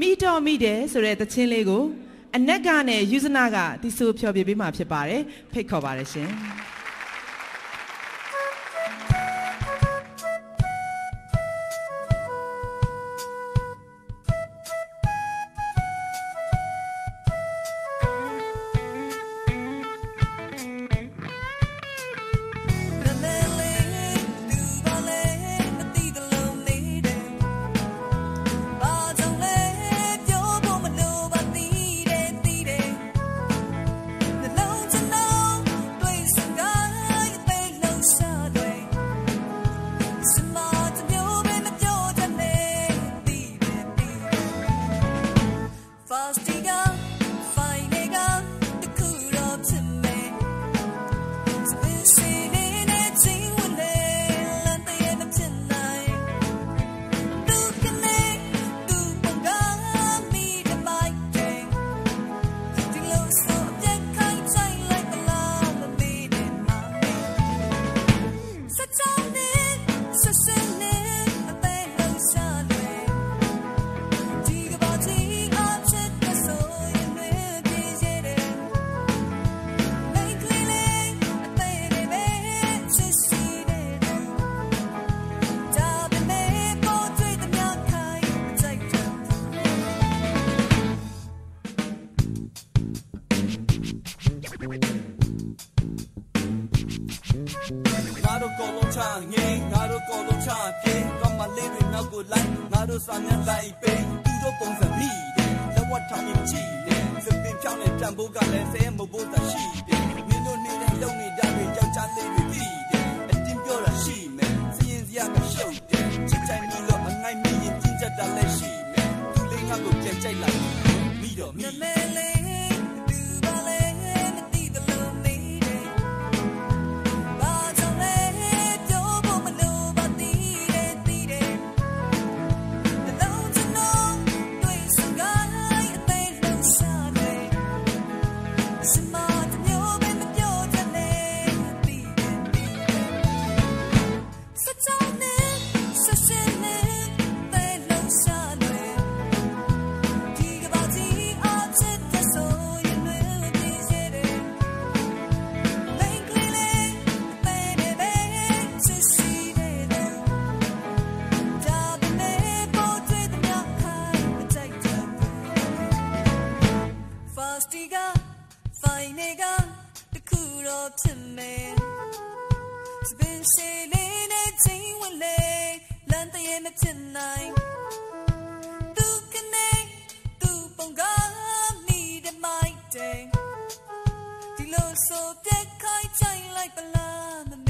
မိတော်မိတယ်ဆိုတဲ့သချင်းလေးကိုအနက်ကနဲ့ယူဇနာကတီဆိုဖြောပြပေးမှာဖြစ်ပါတယ်ဖိတ်ခေါ်ပါတယ်ရှင် တို့ကောလုံးချငိမ့်ငါတို့ကောလုံးချပြေကောင်းမလေးတွေနောက်ကိုလိုက်ငါတို့စာမျက်လိုက်ပေးသူတို့ပုံစံမိတယ်လက်ဝတ်ထောင်ရင်ကြည့်တယ်စပင်ဖြောင်းနဲ့တံပိုးကလည်းဆဲမဖို့တာရှိတယ်မင်းတို့နေတဲ့လုံနေတာတွေယောက်ျားလေးတွေသိတယ်အတင်းပြောတာရှိမယ်စရင်စရာကရှုပ်တယ်ချစ်ချိုင်ပြီးလို့အငိုင်းမင်းရင်ကြီးကြတာလည်းရှိမယ်သူလေးငါကိုပြန်ကြိုက်လိုက်မိတော့မိ င်တွေကတခုတော့ဖြစ်မယ်စပင်းရှိနေနဲ့ချင်းဝင်လေလမ်းတရေမဖြစ်နိုင်သူကနေသူပုံကားမိတမိုက်တဲ့ဒီလိုဆိုပြက်ခိုင်းချိုင်လိုက်ပလား